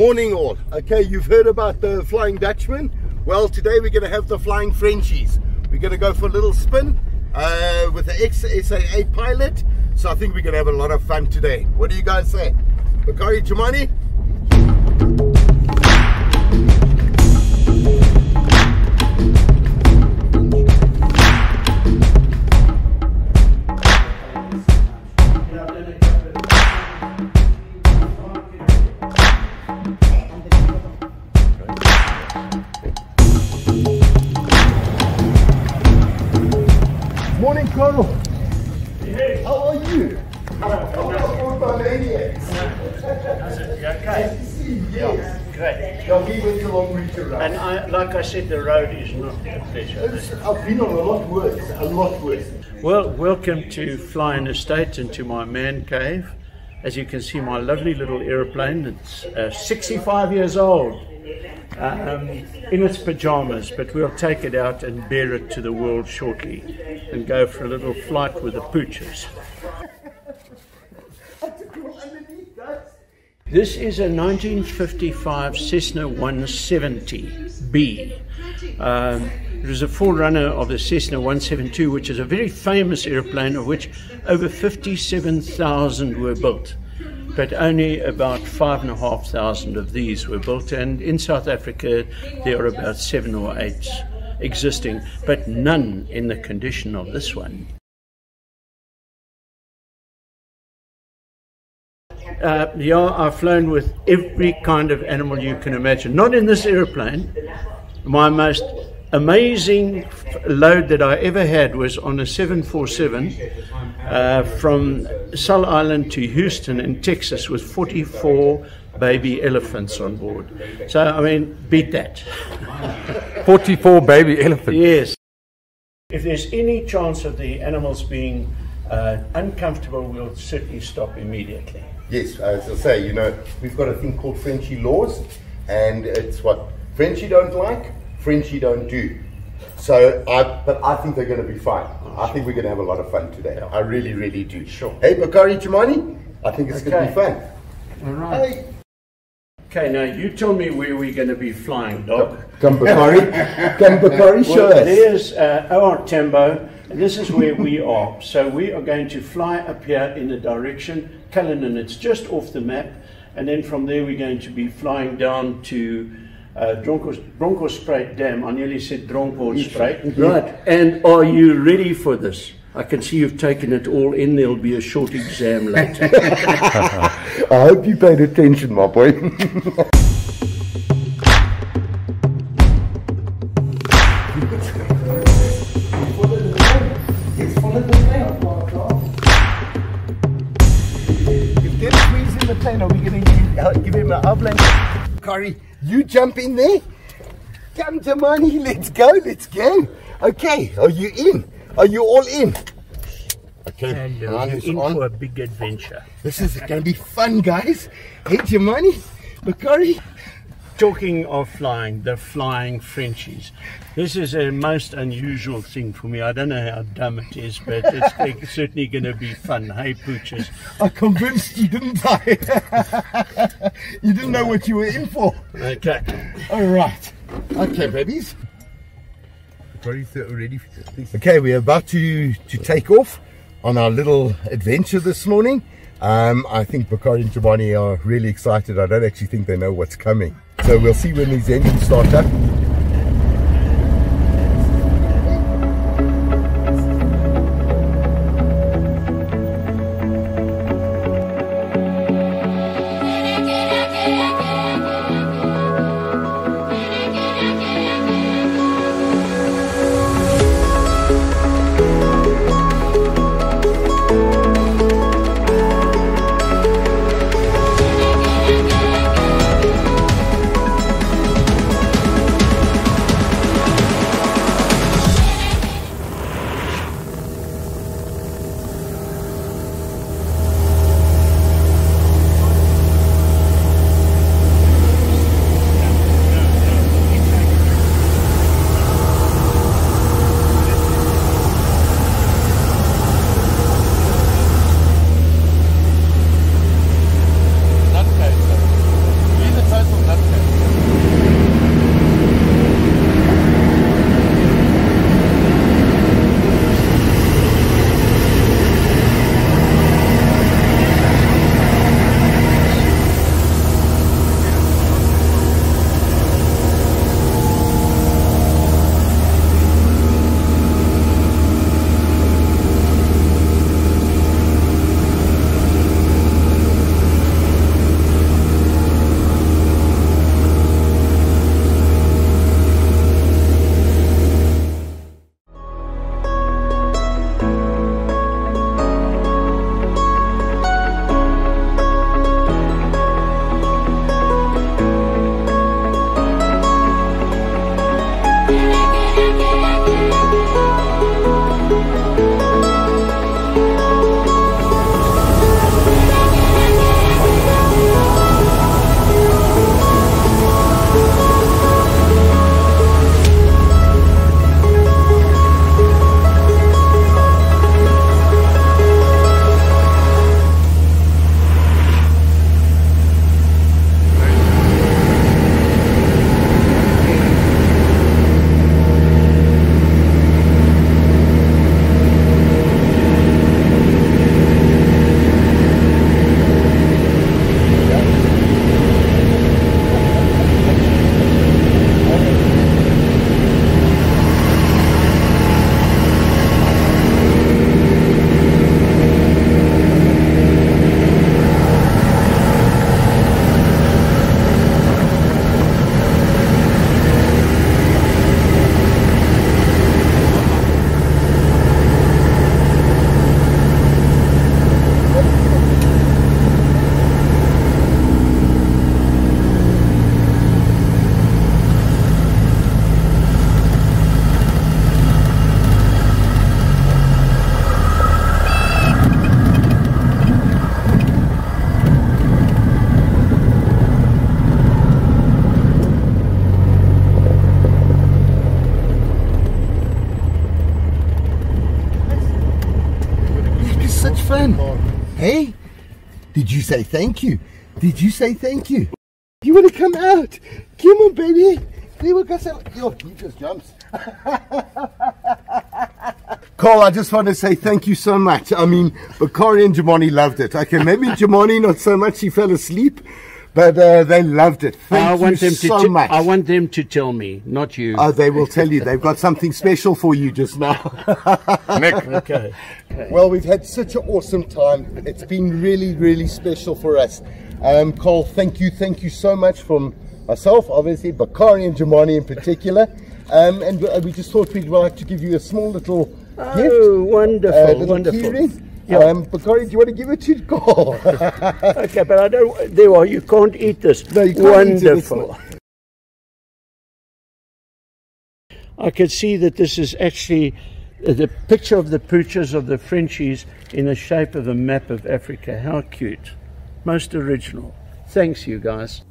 Morning all. Okay, you've heard about the Flying Dutchman. Well, today we're going to have the Flying Frenchies. We're going to go for a little spin uh, with the ex-SAA pilot. So I think we're going to have a lot of fun today. What do you guys say? Bakari Jamani? Morning, Colonel. How are you? My maniacs. Okay. Yes. Great. Yeah, we went to Long Reach around. And I, like I said, the road is not a pleasure. I've been on a lot worse, a lot worse. Well, welcome to Flying Estate and to my man cave. As you can see, my lovely little aeroplane. It's uh, 65 years old, um, in its pajamas, but we'll take it out and bear it to the world shortly and go for a little flight with the poochers. This is a 1955 Cessna 170B. Um, it was a forerunner of the Cessna 172, which is a very famous airplane, of which over 57,000 were built. But only about 5,500 of these were built, and in South Africa there are about seven or eight existing, but none in the condition of this one. Uh, yeah, I've flown with every kind of animal you can imagine. Not in this aeroplane. My most amazing load that I ever had was on a 747 uh, from Sal Island to Houston in Texas with 44 baby elephants on board. So, I mean, beat that. 44 baby elephants. Yes. If there's any chance of the animals being uh, uncomfortable, we'll certainly stop immediately. Yes, as I say, you know, we've got a thing called Frenchy laws, and it's what Frenchy don't like, Frenchy don't do. So, I, but I think they're going to be fine. I think we're going to have a lot of fun today. I really, really do. Sure. Hey, Bakari Jamani, I think it's going to be fun. All right. Hey, Okay, now you tell me where we're going to be flying, dog. come Bakari, come Bakari, show Well, us. there's uh, OR Tambo, and this is where we are. So we are going to fly up here in the direction Cullinan. It's just off the map, and then from there we're going to be flying down to uh, Dronkos, Bronkhorstspruit Dam. I nearly said Bronkhorstspruit. Right, and are you ready for this? I can see you've taken it all in. There'll be a short exam later. I hope you paid attention, my boy. If Dennis squeeze in the plane, are we going to give him an avalanche? Corey, you jump in there. Come to money, let's go, let's go. Okay, are you in? Are you all in? Okay, and uh, Run you're in on. for a big adventure. This is going to be fun, guys. Hey, Jamani, Bakari. Talking of flying, the flying Frenchies. This is a most unusual thing for me. I don't know how dumb it is, but it's, it's certainly going to be fun. Hey, pooches. I convinced you, didn't I? you didn't know what you were in for. Okay. All right. Okay, babies. Okay, we're about to, to take off on our little adventure this morning. Um, I think Bakari and Jamani are really excited. I don't actually think they know what's coming. So we'll see when these engines start up. Did you say thank you? Did you say thank you? You want to come out? Come on, baby. There we go. Yo, he just jumps. Cole, I just want to say thank you so much. I mean, Bakari and Jamani loved it. Okay, maybe Jamani not so much. He fell asleep, but uh, they loved it. Thank I want you them to so t- much. I want them to tell me, not you. Oh, they will tell you. They've got something special for you just now. Nick, okay. okay. Well, we've had such an awesome time. It's been really, really special for us. Um, Cole, thank you, thank you so much from myself, obviously, Bakari and Jamani in particular. Um, and we- we just thought we'd like to give you a small little gift. Oh, wonderful, Uh, little wonderful. keyring. Yeah. Um, Bakari, do you want to give it to Cole? Okay, but I don't. There are. You can't eat this. No, you can't eat it, Wonderful. I can see that this is actually uh, the picture of the pooches of the Frenchies in the shape of a map of Africa. How cute. Most original. Thanks, you guys.